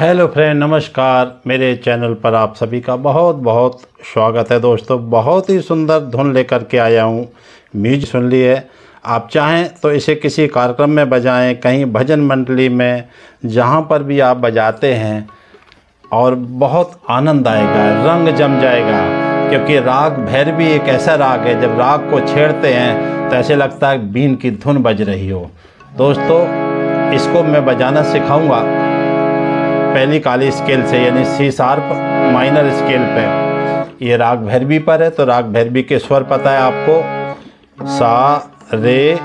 Hello friend नमस्कार। मेरे channel पर आप सभी का बहुत बहुत स्वागत है दोस्तों। बहुत ही सुंदर धुन लेकर के आया हूँ। म्यूज सुन लिए आप चाहें तो इसे किसी कार्यक्रम में बजाएँ, कहीं भजन मंडली में, जहाँ पर भी आप बजाते हैं और बहुत आनंद आएगा, रंग जम जाएगा, क्योंकि राग भैरवी एक ऐसा राग है, जब राग को छेड़ते हैं तो ऐसे लगता है बीन की धुन बज रही हो। दोस्तों, इसको मैं बजाना सिखाऊँगा। पहली काली स्केल से, यानी सी शार्प माइनर स्केल पे। ये राग भैरवी पर है तो राग भैरवी के स्वर पता है आपको। सा, रे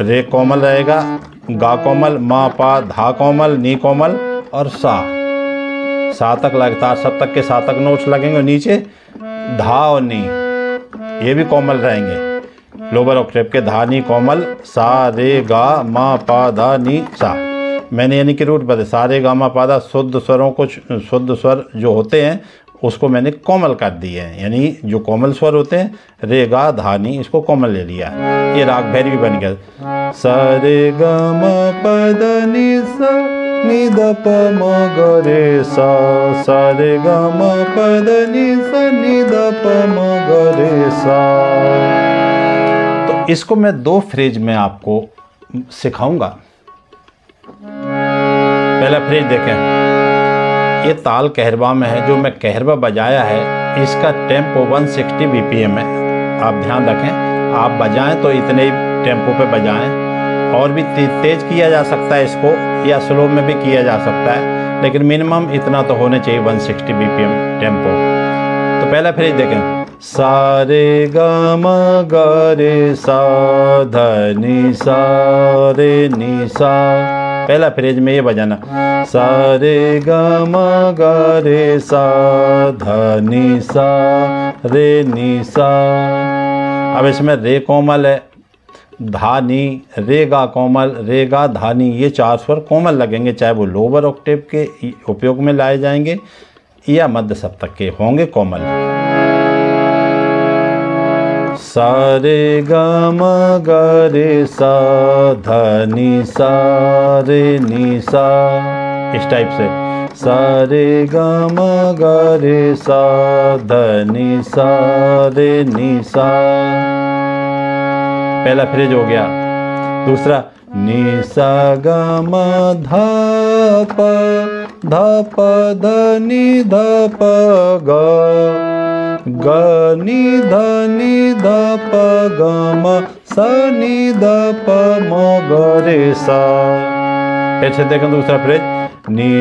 रे कोमल रहेगा, गा कोमल, मा, पा, धा कोमल, नी कोमल और सा। सा तक लगातार, सब तक के सा तक नोट्स लगेंगे नीचे धा और नी, ये भी कोमल रहेंगे। लोअर ऑक्टेव के धा, नी कोमल, सा, रे, गा, मा, पा, धा, नी, सा। मैंने यानी कि रूट बता सारे गामा पादा, शुद्ध स्वरों को शुद्ध स्वर जो होते हैं, उसको मैंने कोमल कर दिए हैं। यानी जो कोमल स्वर होते हैं, रे गा धानी इसको कोमल ले लिया ये राग भैरवी बन गया। स रे ग म पद नि स, नि द प म ग रे सा। स रे ग म पद नि स, नि द प म ग रे सा। तो इसको मैं दो फ्रेज में आपको सिखाऊँगा। पहला फ्रेज देखें। ये ताल कहरबा में है, जो मैं कहरबा बजाया है, इसका टेंपो 160 बीपीएम है। आप ध्यान रखें, आप बजाएँ तो इतने ही टेंपो पे बजाएँ। और भी तेज किया जा सकता है इसको, या स्लो में भी किया जा सकता है, लेकिन मिनिमम इतना तो होने चाहिए 160 बीपीएम टेंपो तो पहला फ्रेज देखें। सारे ग गे सा धनी नि सा रे नि सा पहला फ्रेज में ये बजाना। सा रे ग ग रे सा, ध नि सा, रे नि सा। अब इसमें रे कोमल है धानी रेगा कोमल रेगा धानी ये चार स्वर कोमल लगेंगे, चाहे वो लोअर ऑक्टेव के उपयोग में लाए जाएँगे या मध्य सप्तक के होंगे कोमल। सारे ग म ग सा धनी नि सा रे नि सा इस टाइप से। सारे ग म ग सा धनी नि सा रे नि सा पहला फ्रेज हो गया। दूसरा नि ग ध प ध प ध नि ध प ग ग नि ध नि ध प ग म स नि ध प म ग रे। सा से देखें दूसरा फ्रेज नि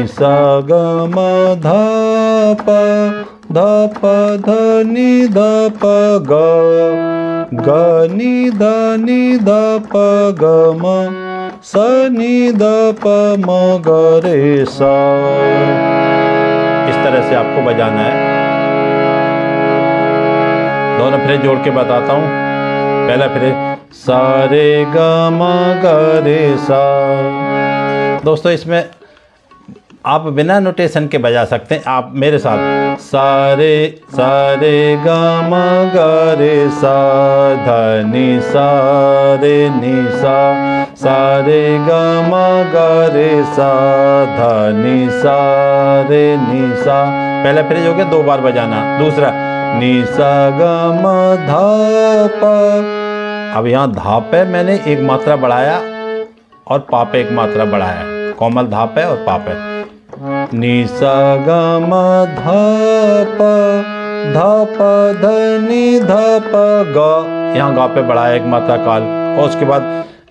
म ध प ध प ध नि ध प ग ग नि ध नि प ग म स नि प म ग रे सा। इस तरह से आपको बजाना है। दोनों फ्रेज जोड़ के बताता हूँ। पहला फ्रेज सारे ग म ग रे सा। दोस्तों, इसमें आप बिना नोटेशन के बजा सकते हैं। आप मेरे साथ सारे सारे ग गे सा ध नि सा रे नि सा सारे ग म ग सा ध नि सा रे नि सा पहला फ्रेज हो गया दो बार बजाना। दूसरा, निशा सा ग म धा प अब यहाँ धाप है, मैंने एक मात्रा बढ़ाया और पापे एक मात्रा बढ़ाया। कोमल धाप है और पाप है। नि सा ग। धा प धा प ध नि धा प ग यहाँ गा पे बढ़ाया एक मात्रा काल। और उसके बाद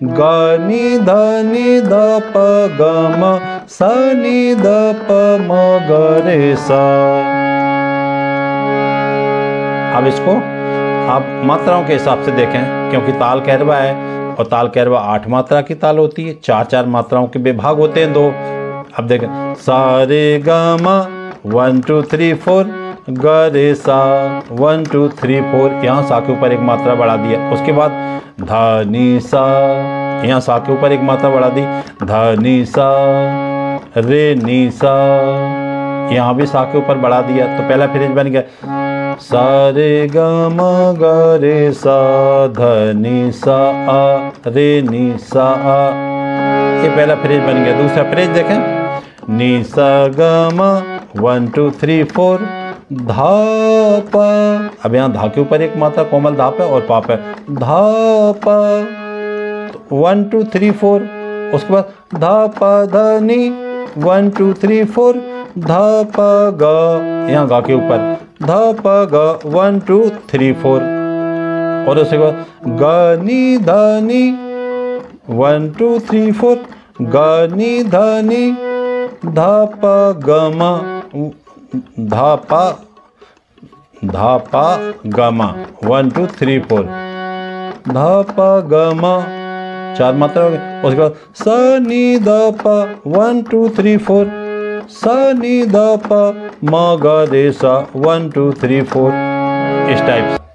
ग नि ध प ग म स नि ध प म ग रे सा अब इसको आप मात्राओं के हिसाब से देखें, क्योंकि ताल कहरवा है और ताल कहरवा आठ मात्रा की ताल होती है चार चार मात्राओं के विभाग होते हैं दो। अब देखें, सारे ग म वन टू थ्री फोर ग सा वन टू थ्री फोर यहाँ सा के ऊपर एक मात्रा बढ़ा दिया उसके बाद, ध, नि, सा, यहाँ सा के ऊपर एक मात्रा बढ़ा दी। ध, नि, सा, रे, नि, सा, यहाँ भी सा के ऊपर बढ़ा दिया। तो पहला फ्रेज बन गया, सारे ग म ग रे सा धनी सा, आ, रे, नि, सा, आ, ये पहला फ्रेज बन गया। दूसरा फ्रेज देखें। नी सा ग वन टू थ्री फोर धा प अब यहाँ धा के ऊपर एक मात्रा कोमल धाप है और पाप है। धा प वन टू थ्री फोर उसके बाद धा प ध नी वन टू थ्री फोर धा प ग। यहाँ गा के ऊपर। धा प ग। वन टू थ्री फोर और उसके बाद ग नी ध नी वन टू थ्री फोर ग नी ध नी धा प ग म धा प धा प ग वन टू थ्री फोर धा प ग म चार मात्रा हो गई उसके बाद स नी द प वन टू थ्री फोर स नी द प म ग रे सा वन टू थ्री फोर इस टाइप से।